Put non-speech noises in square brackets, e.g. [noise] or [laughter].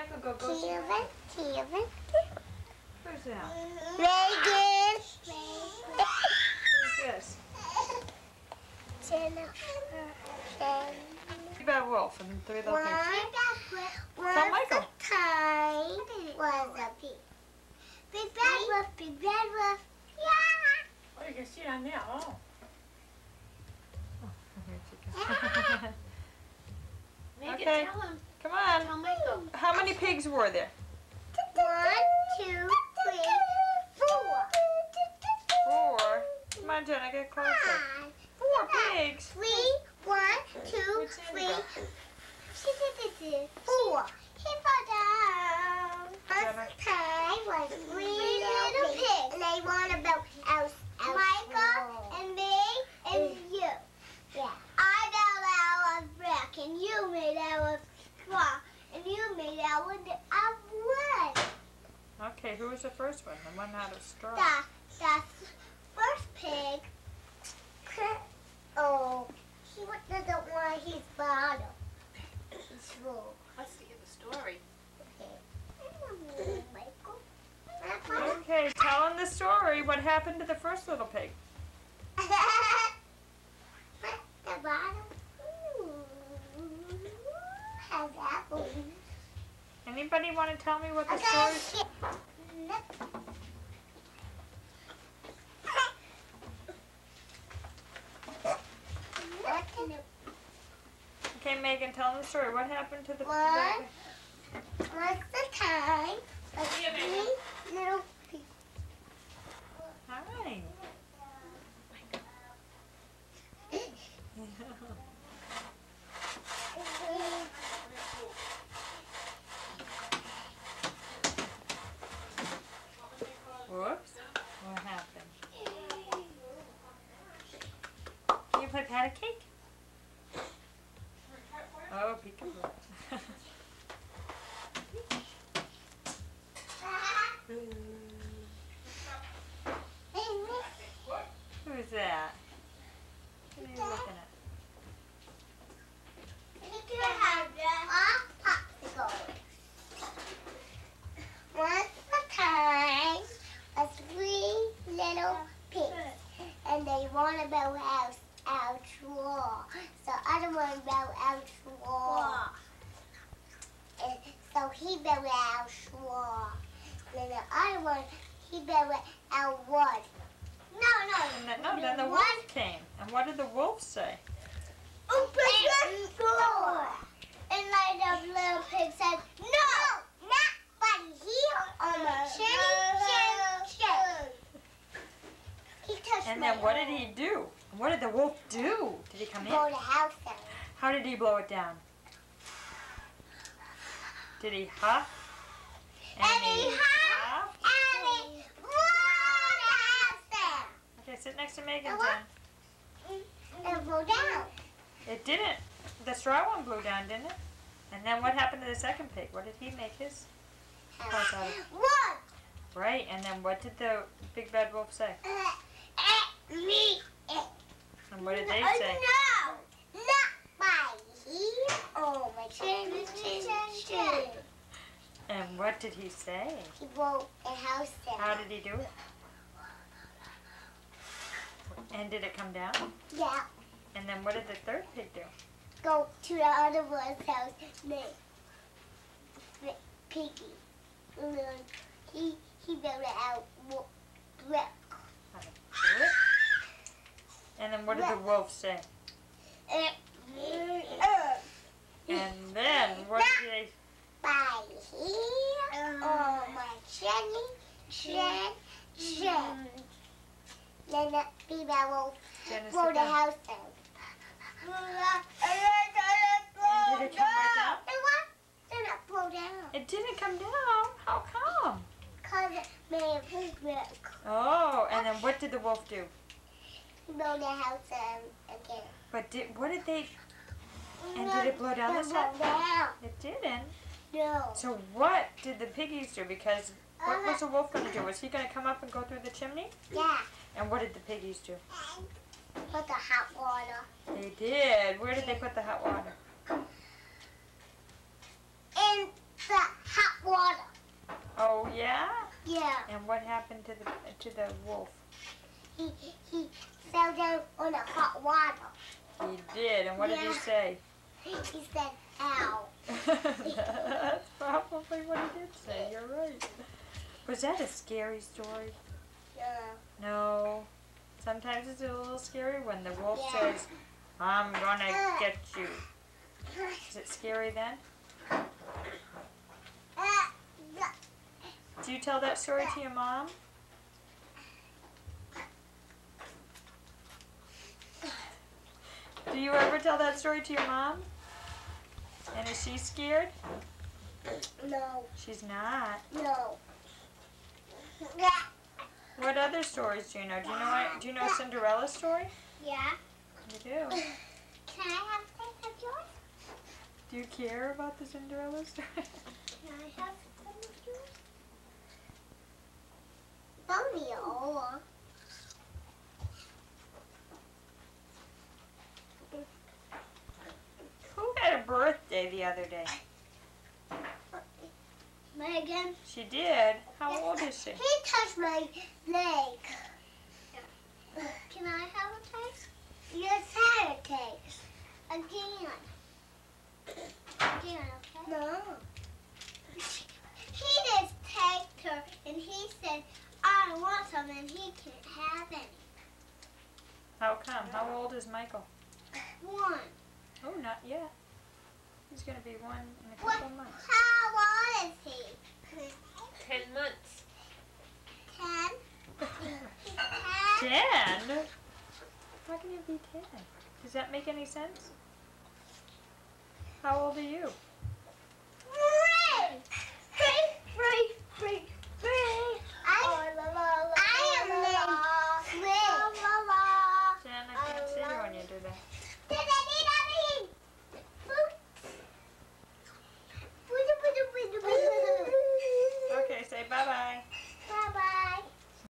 Michael go go. Kevin, Kevin, Who's that? Megan, Who's this? Jennifer, Jenny. Big Bad Wolf and three little One, pigs. once Tell Michael. a time was a pig. Big bad wolf, big bad wolf, yeah. Oh, you can see oh. [laughs] it on there. Oh. Make Okay. it tell him. Come on. How many pigs were there? One, two, three, four. Four. Come on, Jenna, get closer. Five. Four pigs. Three, one, two, Where'd Sandy three, go? four. He fell down. Jenna. First time was three little pigs. And they want about us, Michael and me and you. Yeah. I fell out of brick and you made out of straw and you made out of of wood. Okay, who was the first one? The one out of straw. The, the first pig. Oh, he doesn't want his bottle. It's full. Let's see the story. Michael. Okay, tell him the story. What happened to the first little pig? [laughs] the bottle has apples. Anybody want to tell me what the Okay. story? Okay, Megan, tell him the story. What happened to the What? What's the time? of three little Whoops. What happened? Can you play pat a cake? Oh, peekaboo. [laughs] [laughs] Who's that? What are you looking at? Once a time, a three little pigs, and they want to build house out straw. So other one built out straw. And so he built out straw. And the other one, he built out wood. No, And then, no, no, then the one wolf came. And what did the wolf say? open the door. And like the little pig said, no, not by here on my chin, chin, chin. He touched And my then what did he do? What did the wolf do? Did he come in? Blow the house down. How did he blow it down? Did he huff? And he huffed? And he blew the house. Okay, sit next to Megan then. And blew down. It didn't. The straw one blew down, didn't it? And then what happened to the second pig? What did he make his? Of? One. Right, and then what did the big bad wolf say? Uh, uh, me. Uh, And what did they uh, say? No, Oh, chin, chin, chin. And what did he say? He blew a house down. How did he do it? And did it come down? Yeah. And then what did the third pig do? Go to the other one's house. Name. Piggy. Little- He he built it out brick. How to do it? And then what did the wolf say? Uh, And then what did they? by here. Oh uh, my chinny, chin, chin. Mm-hmm. Then the people will blow the house down. And did it come right down? And what? Did it blow down? It didn't come down. How come? Cause it made a brick. Oh, and then what did the wolf do? Blow the house down again. But did what did they? And did it blow down the time? It didn't. No. So what did the piggies do? Because what uh-huh. was the wolf going to do? Was he going to come up and go through the chimney? Yeah. And what did the piggies do? Put the hot water They did. Where did they put the hot water? in the hot water. Oh Yeah. Yeah. And what happened to the to the wolf? He he fell down on the hot water. He did. And what did Yeah. he say? He said, "Ow." [laughs] That's probably what he did say. You're right. Was that a scary story? Yeah. No. Sometimes it's a little scary when the wolf Yeah. says, I'm gonna get you. Is it scary then? Uh, Do you tell that story to your mom? Do you ever tell that story to your mom? And is she scared? no, She's not. no. What other stories do you know? Do you know do you know Cinderella's story? Yeah. You do. [coughs] Can I have a taste of yours? Do you care about the Cinderella story? [laughs] Can I have some of yours? Romeo. Birthday the other day? Megan. She did. How old is she? He touched my leg. Can I have a taste? Yes, have a taste. Again. Again, okay? No. He just taked her and he said, I want some and he can't have any. How come? How old is Michael? One. Oh, not yet. He's gonna be one in a What? couple months. How old is he? Ten months. Ten. [laughs] Ten. Ten? How can you be ten? Does that make any sense? How old are you? Three. Three. Three. Three. Three.